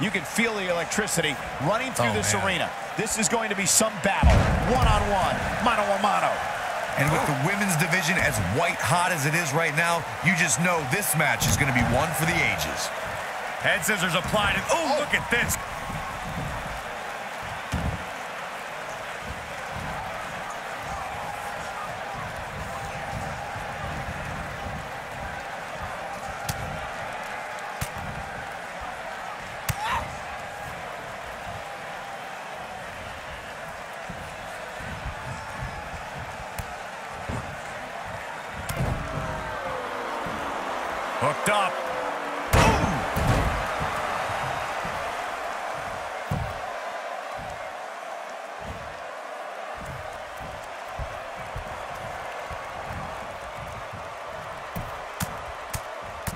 You can feel the electricity running through Oh, this man. arena. This is going to be some battle. One-on-one, mano-a-mano. And with the women's division as white hot as it is right now, you just know this match is going to be one for the ages. Head scissors applied. And, oh, look at this. Hooked up.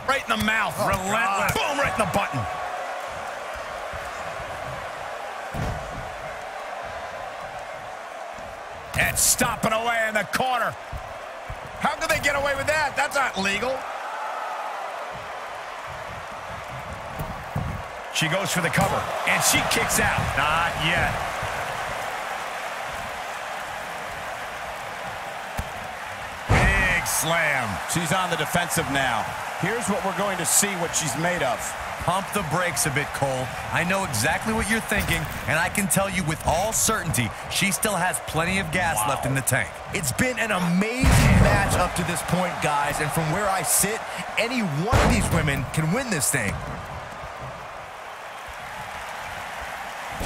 Right in the mouth. Oh, relentless. Boom, right in the button. And stopping away in the corner. How can they get away with that? That's not legal. She goes for the cover, and she kicks out. Not yet. Big slam. She's on the defensive now. Here's what we're going to see what she's made of. Pump the brakes a bit, Cole. I know exactly what you're thinking, and I can tell you with all certainty, she still has plenty of gas left in the tank. It's been an amazing match up to this point, guys, and from where I sit, any one of these women can win this thing.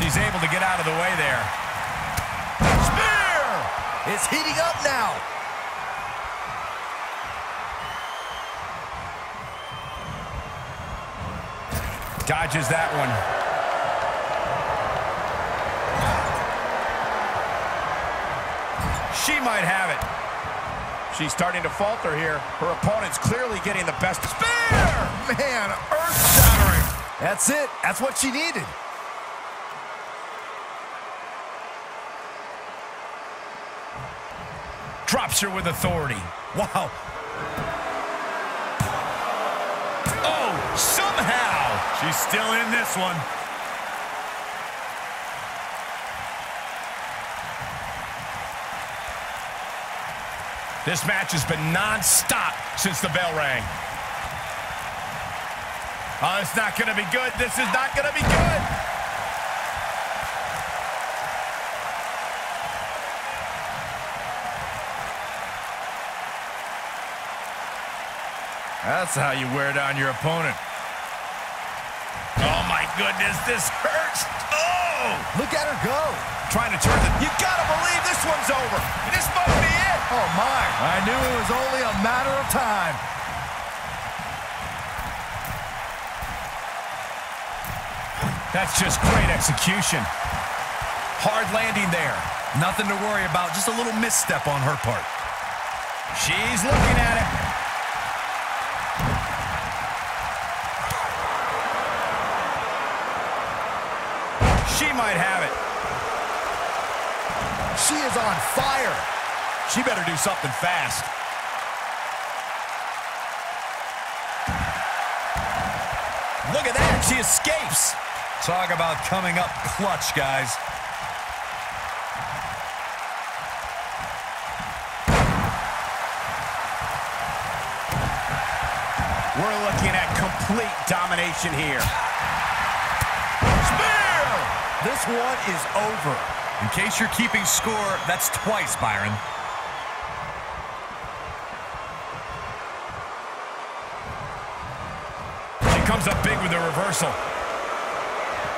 She's able to get out of the way there. Spear! It's heating up now. Dodges that one. She might have it. She's starting to falter here. Her opponent's clearly getting the best. Spear! Man, earth-shattering. That's it. That's what she needed. Drops her with authority. Wow. Oh, somehow. She's still in this one. This match has been non-stop since the bell rang. Oh, it's not going to be good. This is not going to be good. That's how you wear down your opponent. Oh, my goodness, this hurts. Oh! Look at her go. Trying to turn the... You gotta believe this one's over. This might be it. Oh, my. I knew it was only a matter of time. That's just great execution. Hard landing there. Nothing to worry about, just a little misstep on her part. She's looking at it. Might have it. She is on fire. She better do something fast. Look at that. She escapes. Talk about coming up clutch, guys. We're looking at complete domination here. This one is over. In case you're keeping score, that's twice, Byron. She comes up big with the reversal.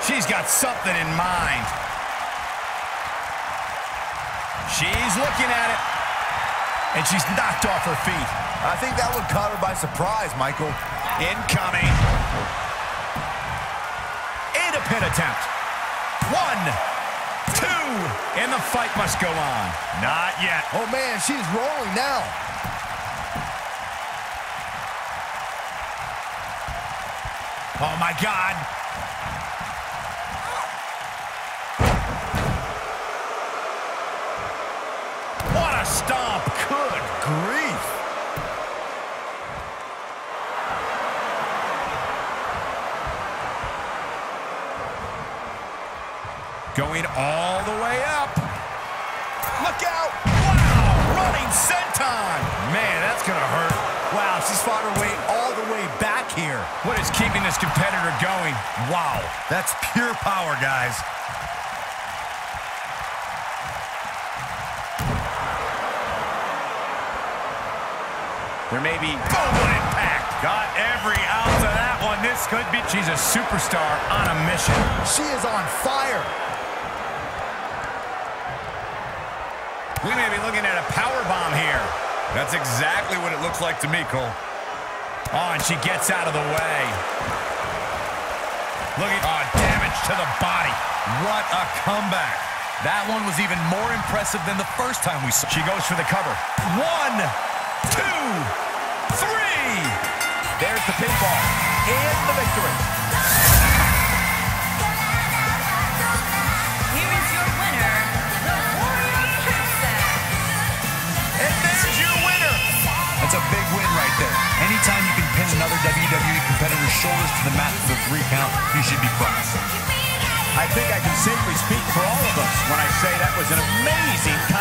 She's got something in mind. She's looking at it. And she's knocked off her feet. I think that one caught her by surprise, Michael. Incoming. And a pin attempt. And the fight must go on. Not yet. Oh, man, she's rolling now. Oh, my God. What a stomp. Good grief. Going all the way up. Look out! Wow, running senton. Man, that's going to hurt. Wow, she's fought her way all the way back here. What is keeping this competitor going? Wow, that's pure power, guys. There may be boom impact. Got every ounce of that one. This could be. She's a superstar on a mission. She is on fire. We may be looking at a power bomb here. That's exactly what it looks like to me, Cole. Oh, and she gets out of the way. Look at oh, damage to the body. What a comeback. That one was even more impressive than the first time we saw. She goes for the cover. One, two, three. There's the pinfall and the victory. WWE competitor's shoulders to the mat for the three count, you should be proud. I think I can safely speak for all of us when I say that was an amazing.